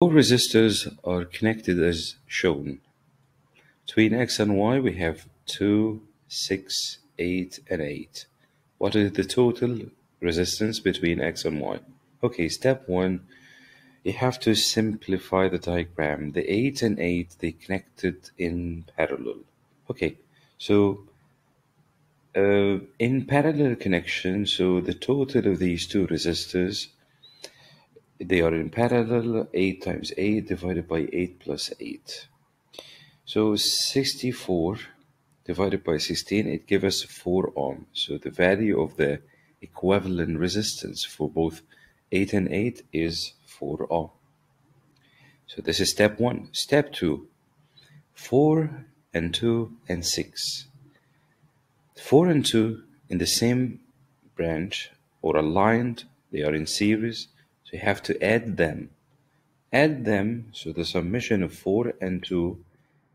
Four resistors are connected as shown. Between X and Y we have 2, 6, 8 and 8. What is the total resistance between X and Y? Okay, step 1, you have to simplify the diagram. The 8 and 8, they connected in parallel. Okay, so uh, in parallel connection, so the total of these two resistors they are in parallel 8 times 8 divided by 8 plus 8 so 64 divided by 16 it gives us 4 ohm. So the value of the equivalent resistance for both 8 and 8 is 4 ohm. So this is step 1 step 2 4 and 2 and 6 4 and 2 in the same branch or aligned they are in series so you have to add them. Add them, so the summation of 4 and 2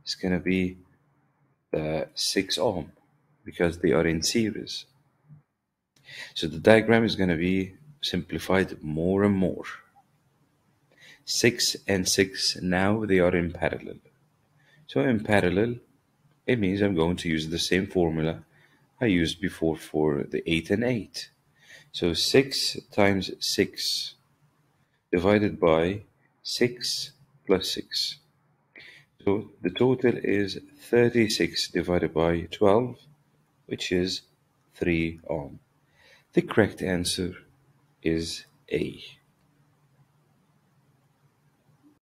is going to be uh, 6 ohm because they are in series. So the diagram is going to be simplified more and more. 6 and 6 now they are in parallel. So in parallel, it means I'm going to use the same formula I used before for the 8 and 8. So 6 times 6 divided by 6 plus 6. So the total is 36 divided by 12, which is 3 ohm. The correct answer is A.